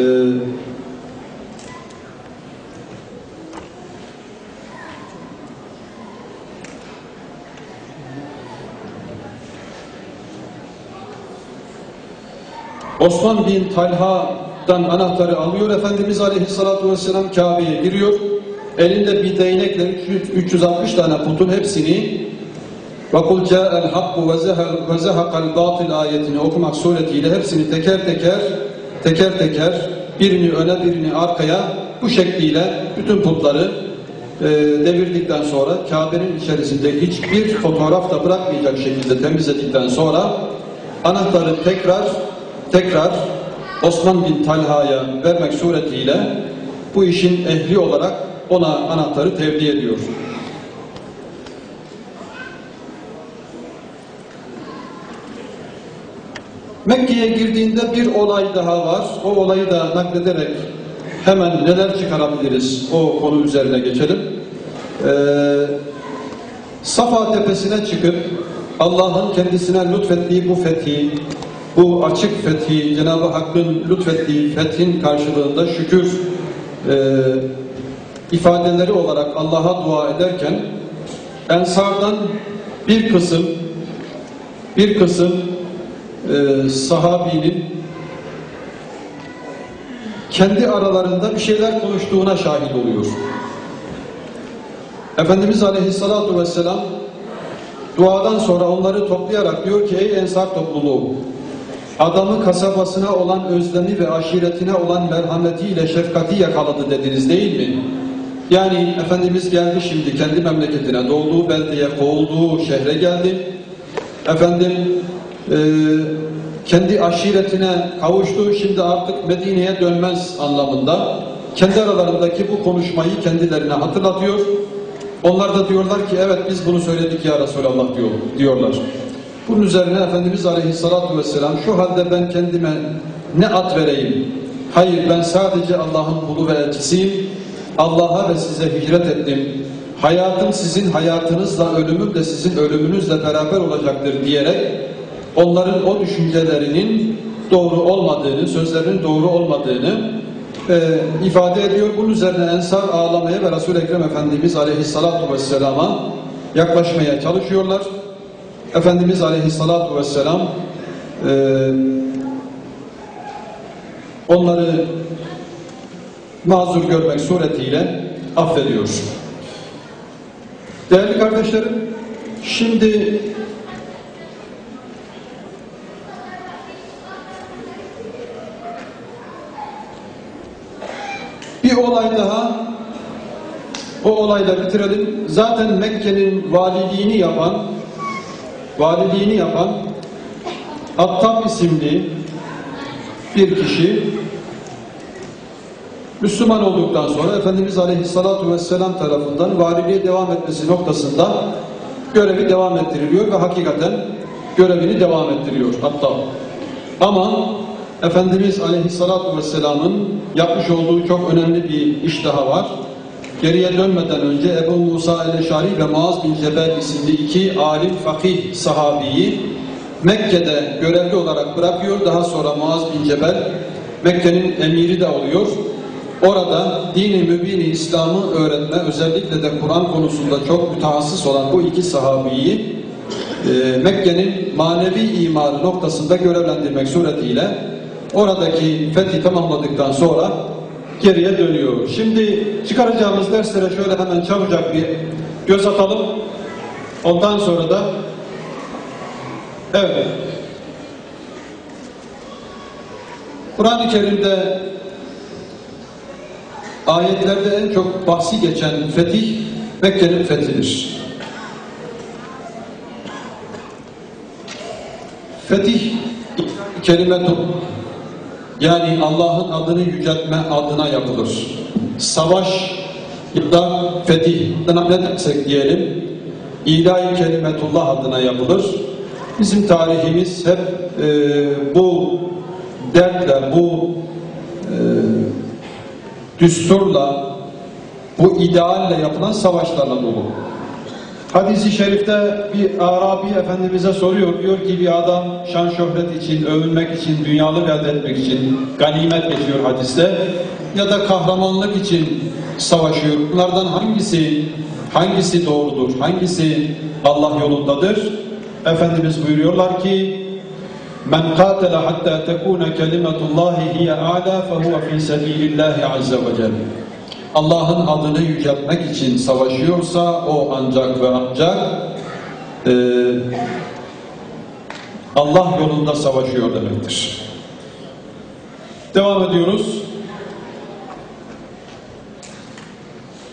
Osman bin Talha'dan anahtarı alıyor. Efendimiz Aleyhisselatü Vesselam Kabe'ye giriyor. Elinde bir değnekle 360 tane putun hepsini وَقُلْ جَاءَ الْحَقُّ وَزَهَقَ الْبَاطِلِ ayetini okumak suretiyle hepsini teker teker teker teker birini öne birini arkaya bu şekliyle bütün putları e, devirdikten sonra Kabe'nin içerisinde hiçbir fotoğraf da bırakmayacak şekilde temizledikten sonra anahtarı tekrar tekrar Osman bin Talha'ya vermek suretiyle bu işin ehli olarak ona anahtarı tevdi ediyor. Mekke'ye girdiğinde bir olay daha var. O olayı da naklederek hemen neler çıkarabiliriz o konu üzerine geçelim. Ee, Safa tepesine çıkıp Allah'ın kendisine lütfettiği bu fethi, bu açık fethi, Cenab-ı Hakk'ın lütfettiği fethin karşılığında şükür e, ifadeleri olarak Allah'a dua ederken Ensardan bir kısım bir kısım e, sahabinin kendi aralarında bir şeyler konuştuğuna şahit oluyor. Efendimiz Aleyhisselatü Vesselam duadan sonra onları toplayarak diyor ki ey ensar topluluğu adamı kasabasına olan özlemi ve aşiretine olan merhametiyle şefkati yakaladı dediniz değil mi? Yani Efendimiz geldi şimdi kendi memleketine, doğduğu beldeye, kovulduğu şehre geldi. Efendim e, kendi aşiretine kavuştu, şimdi artık Medine'ye dönmez anlamında. Kendi aralarındaki bu konuşmayı kendilerine hatırlatıyor. Onlar da diyorlar ki evet biz bunu söyledik ya Resulallah diyor, diyorlar. Bunun üzerine Efendimiz Aleyhisselatü Vesselam şu halde ben kendime ne at vereyim, Hayır ben sadece Allah'ın kulu ve elçisiyim. Allah'a ve size hicret ettim. Hayatım sizin hayatınızla, ölümüm de sizin ölümünüzle beraber olacaktır diyerek onların o düşüncelerinin doğru olmadığını, sözlerinin doğru olmadığını e, ifade ediyor. Bunun üzerine Ensar ağlamaya ve Resul-i Ekrem Efendimiz Aleyhissalatu Vesselam'a yaklaşmaya çalışıyorlar. Efendimiz Aleyhissalatu Vesselam e, onları mazur görmek suretiyle affediyor. Değerli kardeşlerim, şimdi bir olay daha o olayla bitirelim. Zaten Mekke'nin valiliğini yapan valiliğini yapan Attab isimli bir kişi Müslüman olduktan sonra Efendimiz Aleyhisselatü Vesselam tarafından valiliğe devam etmesi noktasında görevi devam ettiriliyor ve hakikaten görevini devam ettiriyor hatta. Ama Efendimiz Aleyhisselatü Vesselam'ın yapmış olduğu çok önemli bir iş daha var. Geriye dönmeden önce Ebu Musa el-Eşari ve Muaz bin Cebel isimli iki alim fakih sahabiyi Mekke'de görevli olarak bırakıyor. Daha sonra Muaz bin Cebel Mekke'nin emiri de oluyor. Orada dini mübini İslam'ı öğretme, özellikle de Kur'an konusunda çok mütehassıs olan bu iki sahabiyi e, Mekke'nin manevi imarı noktasında görevlendirmek suretiyle oradaki fethi tamamladıktan sonra geriye dönüyor. Şimdi çıkaracağımız derslere şöyle hemen çabucak bir göz atalım. Ondan sonra da evet Kur'an-ı Kerim'de ayetlerde en çok bahsi geçen fetih Mekke'nin fethidir. Fetih kelimetu yani Allah'ın adını yüceltme adına yapılır. Savaş ya da fetih ne dersek diyelim ilahi kelimetullah adına yapılır. Bizim tarihimiz hep e, bu dertle, bu e, düsturla, bu idealle yapılan savaşlarla dolu. Hadis-i şerifte bir Arabi Efendimiz'e soruyor. Diyor ki bir adam şan şöhret için, övünmek için, dünyalık elde etmek için ganimet geçiyor hadiste. Ya da kahramanlık için savaşıyor. Bunlardan hangisi hangisi doğrudur? Hangisi Allah yolundadır? Efendimiz buyuruyorlar ki Men katele hatta tekune kelimetullahi hiye a'la fehuve fi sebilillahi azze ve celle. Allah'ın adını yüceltmek için savaşıyorsa o ancak ve ancak e, Allah yolunda savaşıyor demektir. Devam ediyoruz.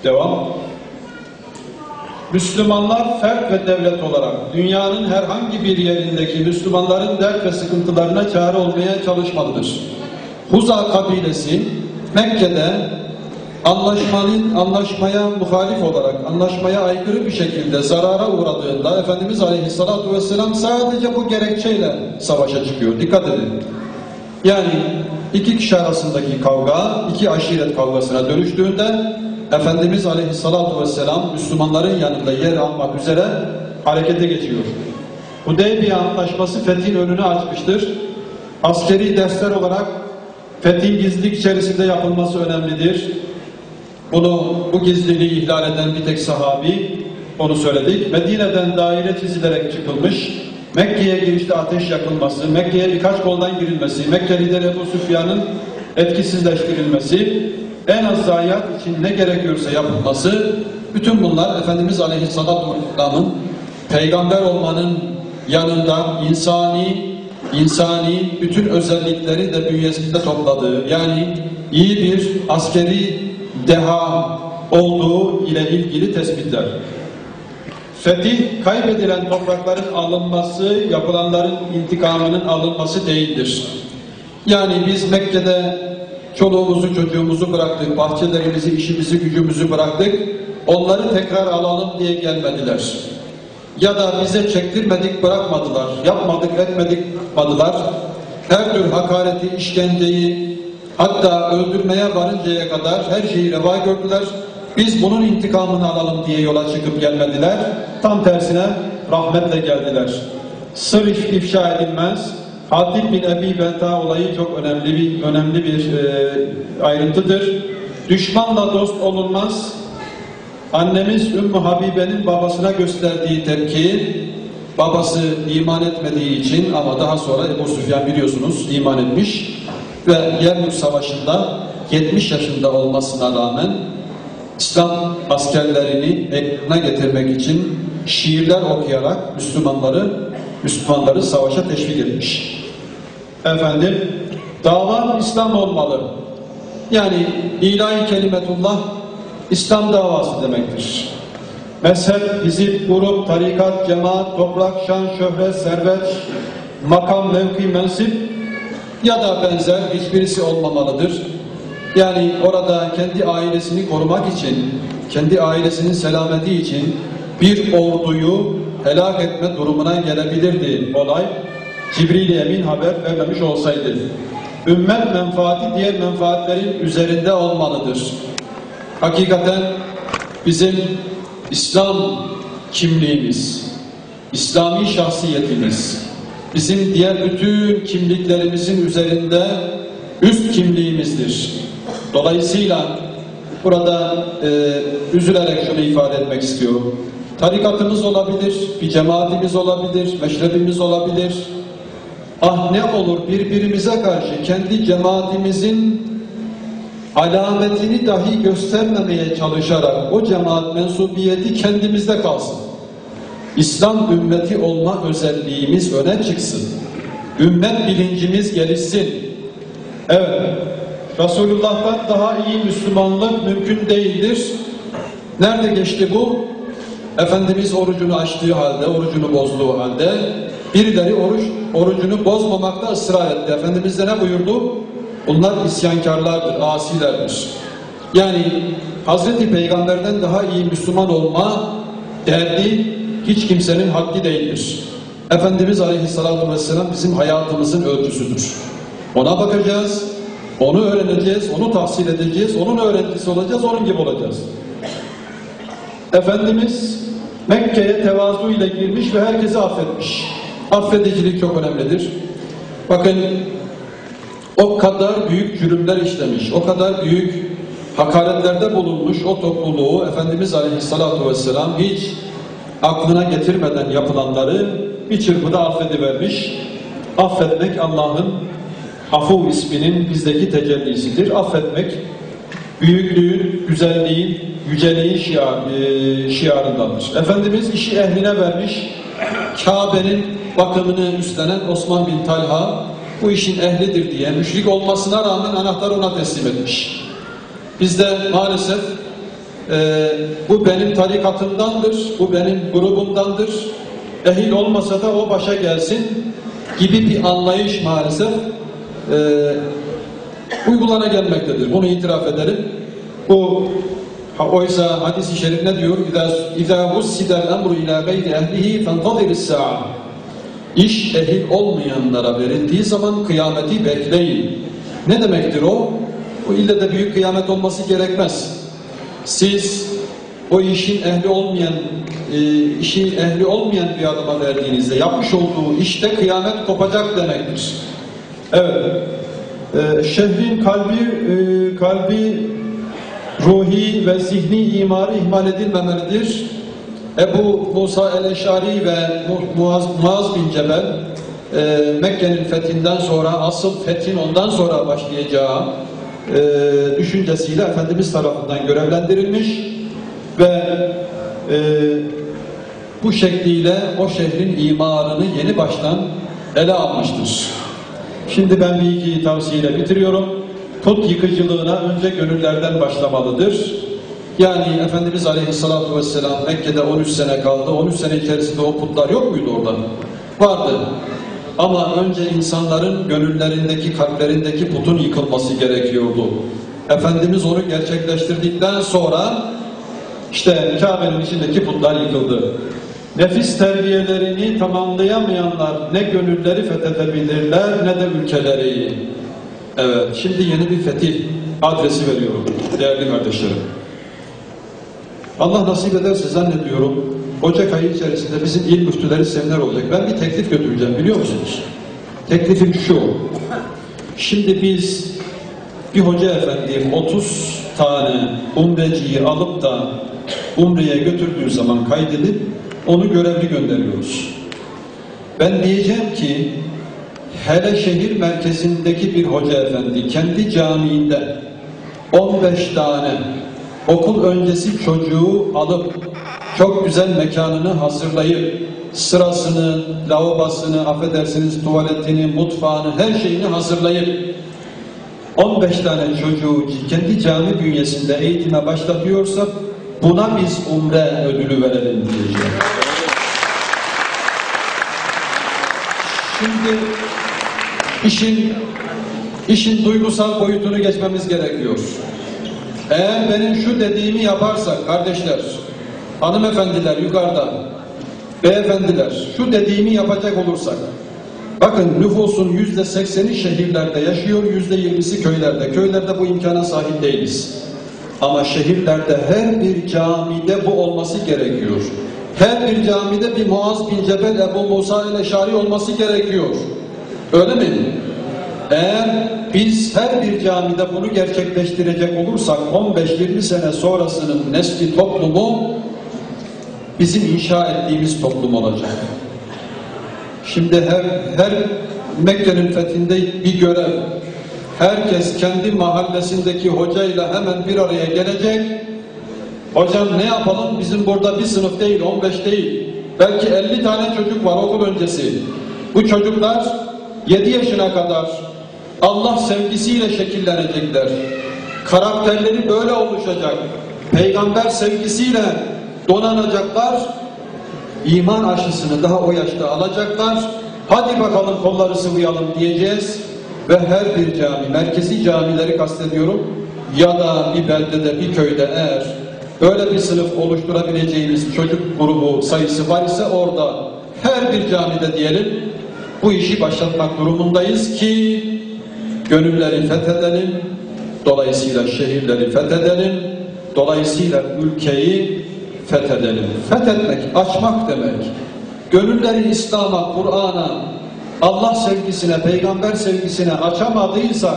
Devam. Müslümanlar fert ve devlet olarak dünyanın herhangi bir yerindeki Müslümanların dert ve sıkıntılarına çare olmaya çalışmalıdır. Huza kabilesi Mekke'de anlaşmanın anlaşmaya muhalif olarak anlaşmaya aykırı bir şekilde zarara uğradığında Efendimiz Aleyhisselatü Vesselam sadece bu gerekçeyle savaşa çıkıyor. Dikkat edin. Yani iki kişi arasındaki kavga iki aşiret kavgasına dönüştüğünde Efendimiz Aleyhisselatü Vesselam Müslümanların yanında yer almak üzere harekete geçiyor. Hudeybiye Antlaşması fethin önünü açmıştır. Askeri dersler olarak fethin gizlilik içerisinde yapılması önemlidir. Bunu bu gizliliği ihlal eden bir tek sahabi onu söyledik. Medine'den daire çizilerek çıkılmış. Mekke'ye girişte ateş yakılması, Mekke'ye birkaç koldan girilmesi, Mekke lideri Ebu Süfyan'ın etkisizleştirilmesi, en az zayiat için ne gerekiyorsa yapılması, bütün bunlar Efendimiz Aleyhisselatü Vesselam'ın peygamber olmanın yanında insani, insani bütün özellikleri de bünyesinde topladığı, yani iyi bir askeri deha olduğu ile ilgili tespitler. Fetih, kaybedilen toprakların alınması, yapılanların intikamının alınması değildir. Yani biz Mekke'de çoluğumuzu, çocuğumuzu bıraktık, bahçelerimizi, işimizi, gücümüzü bıraktık. Onları tekrar alalım diye gelmediler. Ya da bize çektirmedik, bırakmadılar. Yapmadık, etmedik, yapmadılar. Her tür hakareti, işkenceyi, Hatta öldürmeye varıncaya kadar her şeyi reva gördüler. Biz bunun intikamını alalım diye yola çıkıp gelmediler. Tam tersine rahmetle geldiler. Sır if- ifşa edilmez. Hatip bin Ebi Belta olayı çok önemli bir önemli bir e, ayrıntıdır. Düşmanla dost olunmaz. Annemiz Ümmü Habibe'nin babasına gösterdiği tepki, babası iman etmediği için ama daha sonra Ebu Süfyan biliyorsunuz iman etmiş ve Yermük Savaşı'nda 70 yaşında olmasına rağmen İslam askerlerini ekrana getirmek için şiirler okuyarak Müslümanları Müslümanları savaşa teşvik etmiş. Efendim, dava İslam olmalı. Yani ilahi kelimetullah İslam davası demektir. Mezhep, hizip, grup, tarikat, cemaat, toprak, şan, şöhret, servet, makam, mevki, mensip ya da benzer hiçbirisi olmamalıdır. Yani orada kendi ailesini korumak için, kendi ailesinin selameti için bir orduyu helak etme durumuna gelebilirdi olay. Cibril Emin haber vermemiş olsaydı. Ümmet menfaati diğer menfaatlerin üzerinde olmalıdır. Hakikaten bizim İslam kimliğimiz, İslami şahsiyetimiz, bizim diğer bütün kimliklerimizin üzerinde üst kimliğimizdir. Dolayısıyla burada e, üzülerek şunu ifade etmek istiyorum. Tarikatımız olabilir, bir cemaatimiz olabilir, meşrebimiz olabilir. Ah ne olur birbirimize karşı kendi cemaatimizin alametini dahi göstermemeye çalışarak o cemaat mensubiyeti kendimizde kalsın. İslam ümmeti olma özelliğimiz öne çıksın. Ümmet bilincimiz gelişsin. Evet, Resulullah'tan daha iyi Müslümanlık mümkün değildir. Nerede geçti bu? Efendimiz orucunu açtığı halde, orucunu bozduğu halde birileri oruç, orucunu bozmamakta ısrar etti. Efendimiz de ne buyurdu? Bunlar isyankarlardır, asilerdir. Yani Hazreti Peygamber'den daha iyi Müslüman olma derdi hiç kimsenin haddi değildir. Efendimiz Aleyhisselatü Vesselam bizim hayatımızın ölçüsüdür. Ona bakacağız, onu öğreneceğiz, onu tahsil edeceğiz, onun öğrencisi olacağız, onun gibi olacağız. Efendimiz Mekke'ye tevazu ile girmiş ve herkesi affetmiş. Affedicilik çok önemlidir. Bakın o kadar büyük cürümler işlemiş, o kadar büyük hakaretlerde bulunmuş o topluluğu Efendimiz Aleyhisselatü Vesselam hiç aklına getirmeden yapılanları bir çırpıda affedivermiş. Affetmek Allah'ın Afu isminin bizdeki tecellisidir. Affetmek büyüklüğün, güzelliğin, yüceliğin şiar, e, şiarındandır. Efendimiz işi ehline vermiş. Kabe'nin bakımını üstlenen Osman bin Talha bu işin ehlidir diye müşrik olmasına rağmen anahtarı ona teslim etmiş. Bizde maalesef e, bu benim tarikatımdandır, bu benim grubumdandır. Ehil olmasa da o başa gelsin gibi bir anlayış maalesef e, uygulana gelmektedir. Bunu itiraf ederim. Bu ha, oysa hadis-i şerif ne diyor? İzâ vussidel emru ilâ gayri ehlihi fentadiris sa'a. İş ehil olmayanlara verildiği zaman kıyameti bekleyin. Ne demektir o? Bu ille de büyük kıyamet olması gerekmez. Siz o işin ehli olmayan, e, işi ehli olmayan bir adama verdiğinizde yapmış olduğu işte kıyamet kopacak demektir. Evet. Ee, şehrin kalbi e, kalbi ruhi ve zihni imarı ihmal edilmemelidir. Ebu Musa el-Eşari ve Muaz, Muaz bin Cebel e, Mekke'nin fethinden sonra asıl fethin ondan sonra başlayacağı e, düşüncesiyle Efendimiz tarafından görevlendirilmiş ve e, bu şekliyle o şehrin imarını yeni baştan ele almıştır. Şimdi ben bir iki tavsiyeyle bitiriyorum. Put yıkıcılığına önce gönüllerden başlamalıdır. Yani Efendimiz Aleyhisselatü Vesselam Mekke'de 13 sene kaldı. 13 sene içerisinde o putlar yok muydu orada? Vardı. Ama önce insanların gönüllerindeki, kalplerindeki putun yıkılması gerekiyordu. Efendimiz onu gerçekleştirdikten sonra işte Kabe'nin içindeki putlar yıkıldı. Nefis terbiyelerini tamamlayamayanlar ne gönülleri fethedebilirler ne de ülkeleri. Evet, şimdi yeni bir fetih adresi veriyorum değerli kardeşlerim. Allah nasip ederse zannediyorum Ocak ayı içerisinde bizim il müftüleri seminer olacak. Ben bir teklif götüreceğim biliyor musunuz? Teklifim şu. Şimdi biz bir hoca efendiyi 30 tane umreciyi alıp da umreye götürdüğü zaman kaydedip onu görevli gönderiyoruz. Ben diyeceğim ki hele şehir merkezindeki bir hoca efendi kendi camiinde 15 tane okul öncesi çocuğu alıp çok güzel mekanını hazırlayıp sırasını, lavabasını, affedersiniz tuvaletini, mutfağını, her şeyini hazırlayıp 15 tane çocuğu kendi cami bünyesinde eğitime başlatıyorsa buna biz umre ödülü verelim diyeceğim. Şimdi işin işin duygusal boyutunu geçmemiz gerekiyor. Eğer benim şu dediğimi yaparsak kardeşler, hanımefendiler yukarıda, beyefendiler şu dediğimi yapacak olursak bakın nüfusun yüzde sekseni şehirlerde yaşıyor, yüzde yirmisi köylerde. Köylerde bu imkana sahip değiliz. Ama şehirlerde her bir camide bu olması gerekiyor. Her bir camide bir Muaz bin Cebel Ebu Musa el-Eşari olması gerekiyor. Öyle mi? Eğer biz her bir camide bunu gerçekleştirecek olursak 15-20 sene sonrasının nesli toplumu bizim inşa ettiğimiz toplum olacak. Şimdi her, her Mekke'nin fethinde bir görev. Herkes kendi mahallesindeki hocayla hemen bir araya gelecek. Hocam ne yapalım? Bizim burada bir sınıf değil, 15 değil. Belki 50 tane çocuk var okul öncesi. Bu çocuklar 7 yaşına kadar Allah sevgisiyle şekillenecekler. Karakterleri böyle oluşacak. Peygamber sevgisiyle donanacaklar. İman aşısını daha o yaşta alacaklar. Hadi bakalım kolları sıvayalım diyeceğiz. Ve her bir cami, merkezi camileri kastediyorum. Ya da bir beldede, bir köyde eğer öyle bir sınıf oluşturabileceğimiz çocuk grubu sayısı var ise orada her bir camide diyelim bu işi başlatmak durumundayız ki gönülleri fethedelim, dolayısıyla şehirleri fethedelim, dolayısıyla ülkeyi fethedelim. Fethetmek, açmak demek. Gönülleri İslam'a, Kur'an'a, Allah sevgisine, peygamber sevgisine açamadıysa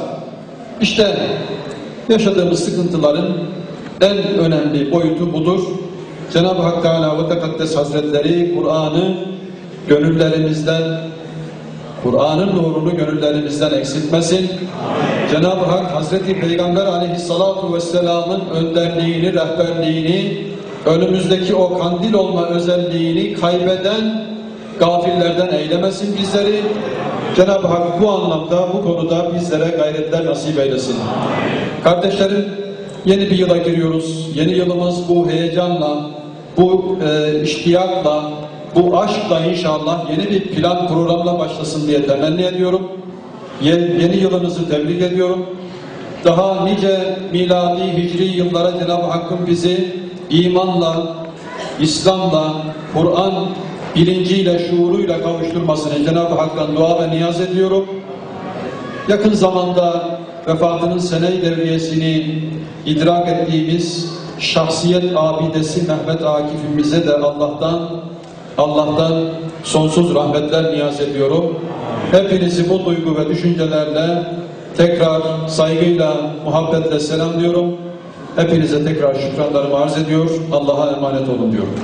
işte yaşadığımız sıkıntıların en önemli boyutu budur. Cenab-ı Hak Teala ve Tekaddes Hazretleri Kur'an'ı gönüllerimizden Kur'an'ın nurunu gönüllerimizden eksiltmesin. Cenab-ı Hak Hazreti Peygamber aleyhissalatu vesselamın önderliğini, rehberliğini, önümüzdeki o kandil olma özelliğini kaybeden gafillerden eylemesin bizleri. Cenab-ı Hak bu anlamda, bu konuda bizlere gayretler nasip eylesin. Kardeşlerim, yeni bir yıla giriyoruz. Yeni yılımız bu heyecanla, bu e, iştiyakla, bu aşkla inşallah yeni bir plan programla başlasın diye temenni ediyorum. Ye- Yeni yılınızı tebrik ediyorum. Daha nice miladi hicri yıllara Cenab-ı Hakk'ın bizi imanla, İslam'la, Kur'an bilinciyle, şuuruyla kavuşturmasını Cenab-ı Hak'tan dua ve niyaz ediyorum. Yakın zamanda vefatının sene-i devriyesini idrak ettiğimiz şahsiyet abidesi Mehmet Akif'imize de Allah'tan Allah'tan sonsuz rahmetler niyaz ediyorum. Hepinizi bu duygu ve düşüncelerle tekrar saygıyla, muhabbetle selamlıyorum. Hepinize tekrar şükranlarımı arz ediyor. Allah'a emanet olun diyorum.